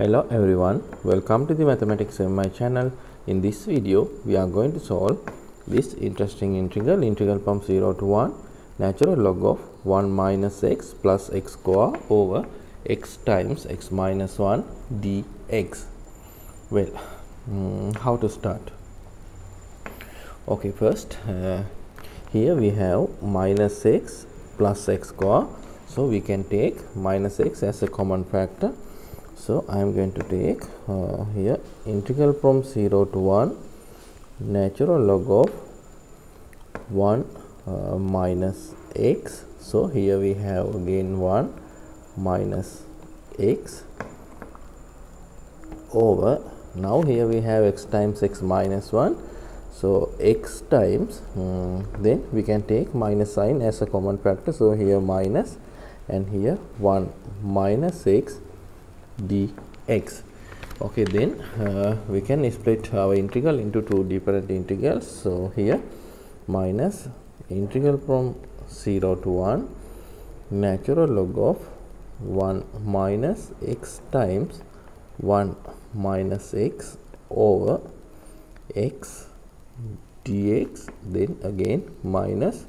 Hello everyone, welcome to the Mathematics my channel. In this video, we are going to solve this interesting integral, integral from 0 to 1, natural log of 1 minus x plus x square over x times x minus 1 dx. Well, mm, how to start? Okay, first, uh, here we have minus x plus x square. So, we can take minus x as a common factor so I am going to take uh, here integral from 0 to 1 natural log of 1 uh, minus x. So here we have again 1 minus x over. Now here we have x times x minus 1 so x times um, then we can take minus sign as a common factor so here minus and here 1 minus x dx. Okay then uh, we can split our integral into two different integrals. So here minus integral from 0 to 1 natural log of 1 minus x times 1 minus x over x dx then again minus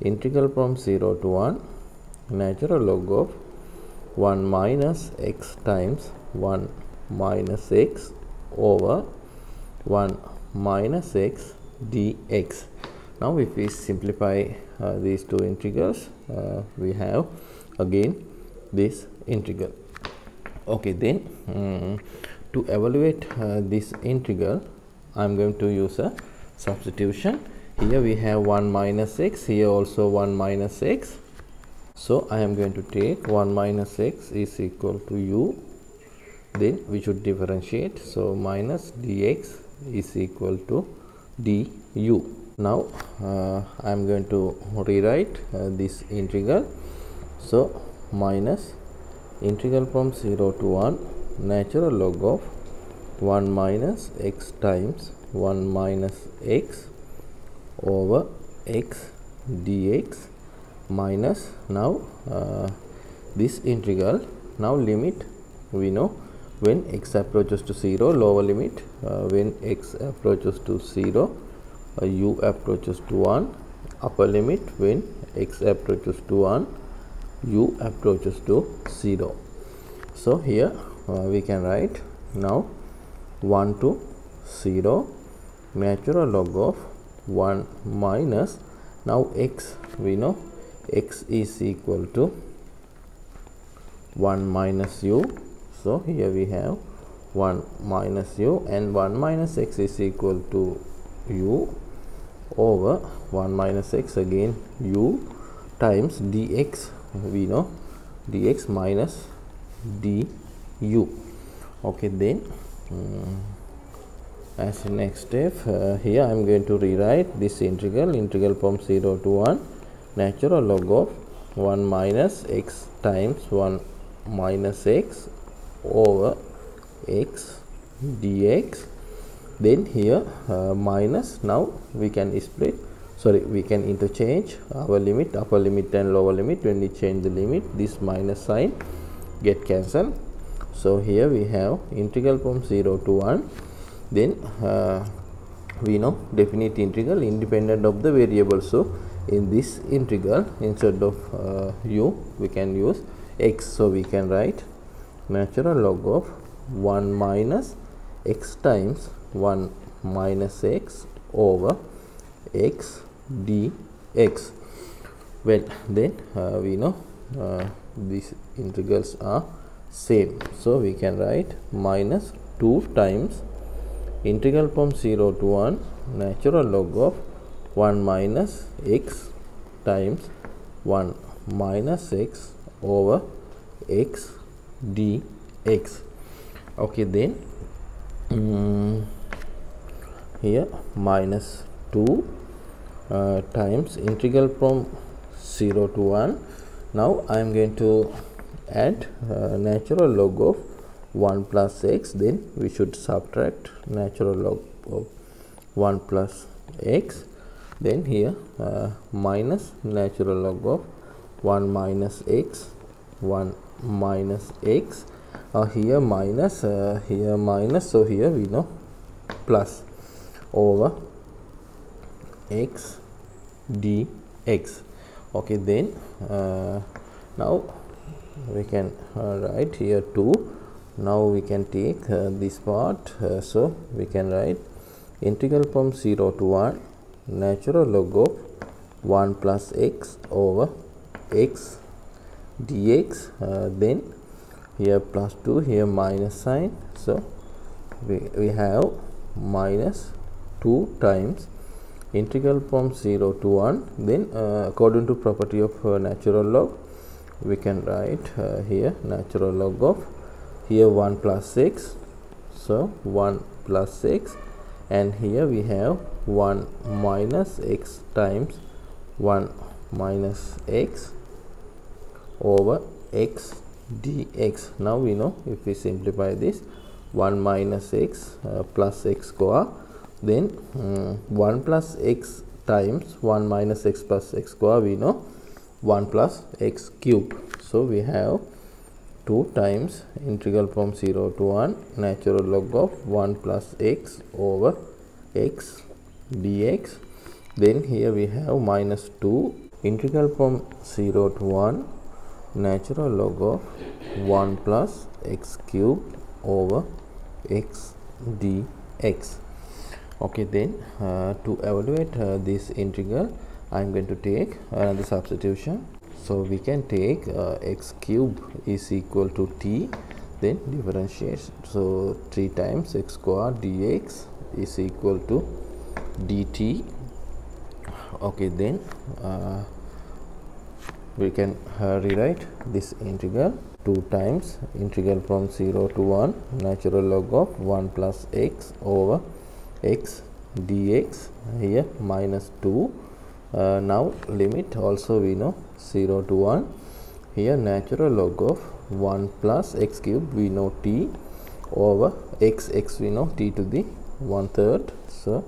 integral from 0 to 1 natural log of 1 minus x times 1 minus x over 1 minus x dx. Now if we simplify uh, these two integrals uh, we have again this integral. Okay then um, to evaluate uh, this integral I am going to use a substitution. Here we have 1 minus x here also 1 minus x so I am going to take 1 minus x is equal to u. Then we should differentiate. So minus dx is equal to du. Now uh, I am going to rewrite uh, this integral. So minus integral from 0 to 1 natural log of 1 minus x times 1 minus x over x dx minus. Now uh, this integral now limit we know when x approaches to 0 lower limit uh, when x approaches to 0 uh, u approaches to 1 upper limit when x approaches to 1 u approaches to 0 so here uh, we can write now 1 to 0 natural log of 1 minus now x we know x is equal to 1 minus u. So here we have 1 minus u and 1 minus x is equal to u over 1 minus x again u times dx. We know dx minus du. Okay then um, as next step uh, here i am going to rewrite this integral integral from 0 to 1 natural log of 1 minus x times 1 minus x over x dx. Then here uh, minus now we can split sorry we can interchange our limit upper limit and lower limit. When we change the limit this minus sign get cancelled. So here we have integral from 0 to 1 then uh, we know definite integral independent of the variable. So in this integral instead of uh, u we can use x. So we can write natural log of 1 minus x times 1 minus x over x dx. Well then uh, we know uh, these integrals are same. So we can write minus 2 times integral from 0 to 1 natural log of 1 minus x times 1 minus x over x dx. Okay then um, here minus 2 uh, times integral from 0 to 1 now I am going to add uh, natural log of 1 plus x. Then we should subtract natural log of 1 plus x then here uh, minus natural log of 1 minus x 1 minus x. Uh, here minus uh, here minus so here we know plus over x dx. Okay then uh, now we can uh, write here 2 now we can take uh, this part uh, so we can write integral from 0 to 1 natural log of 1 plus x over x dx uh, then here plus 2 here minus sign. So we, we have minus 2 times integral from 0 to 1 then uh, according to property of uh, natural log we can write uh, here natural log of here 1 plus 6 so 1 plus 6 and here we have 1 minus x times 1 minus x over x dx. Now we know if we simplify this 1 minus x uh, plus x square then um, 1 plus x times 1 minus x plus x square we know 1 plus x cube. So we have 2 times integral from 0 to 1 natural log of 1 plus x over x dx. Then here we have minus 2 integral from 0 to 1 natural log of 1 plus x cube over x dx. Okay then uh, to evaluate uh, this integral i'm going to take another substitution so we can take uh, x cube is equal to t then differentiate. So 3 times x square dx is equal to dt. Okay then uh, we can uh, rewrite this integral. 2 times integral from 0 to 1 natural log of 1 plus x over x dx here minus 2 uh, now limit also we know 0 to 1 here natural log of 1 plus x cube we know t over x x we know t to the one third so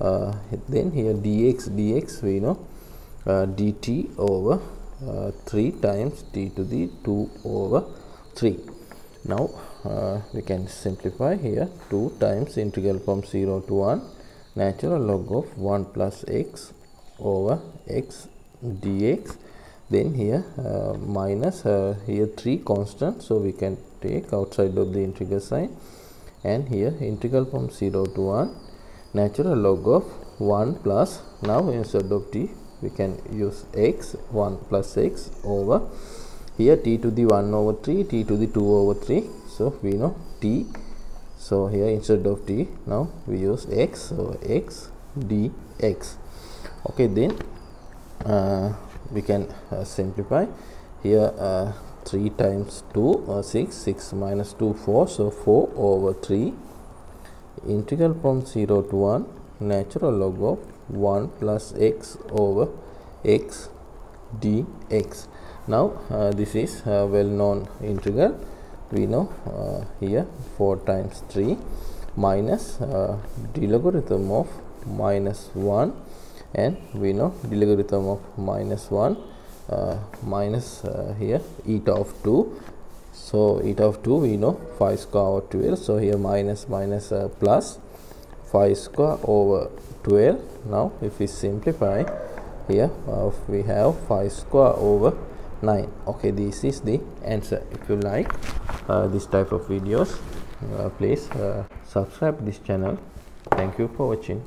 uh, then here dx dx we know uh, dt over uh, 3 times t to the 2 over 3 now uh, we can simplify here. 2 times integral from 0 to 1 natural log of 1 plus x over x dx then here uh, minus uh, here 3 constant so we can take outside of the integral sign. And here integral from 0 to 1 natural log of 1 plus now instead of t we can use x 1 plus x over here t to the 1 over 3 t to the 2 over 3 so we know t. So here instead of t now we use x so x dx okay then uh, we can uh, simplify. Here uh, 3 times 2 uh, 6 6 minus 2 4 so 4 over 3 integral from 0 to 1 natural log of 1 plus x over x dx. Now uh, this is well known integral. We know uh, here 4 times 3 minus uh, dilogarithm of minus 1 and we know dilogarithm of minus 1 uh, minus uh, here eta of 2 so eta of 2 we know pi square over 12 so here minus minus uh, plus pi square over 12 now if we simplify here uh, we have pi square over 9 okay this is the answer. If you like uh, this type of videos uh, please subscribe this channel. Thank you for watching